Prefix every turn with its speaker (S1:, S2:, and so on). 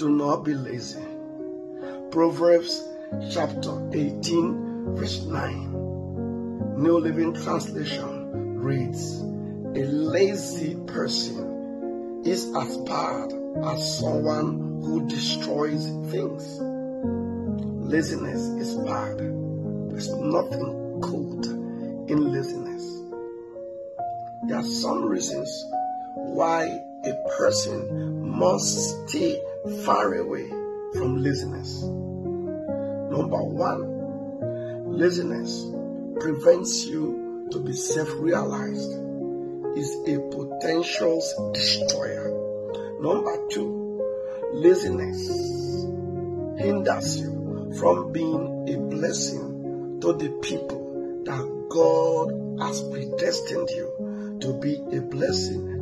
S1: do not be lazy. Proverbs chapter 18, verse 9. New Living Translation reads, A lazy person is as bad as someone who destroys things. Laziness is bad. There's nothing good in laziness. There are some reasons why a person must stay far away from laziness. Number one, laziness prevents you to be self-realized. Is a potential destroyer. Number two, laziness hinders you from being a blessing to the people that God has predestined you to be a blessing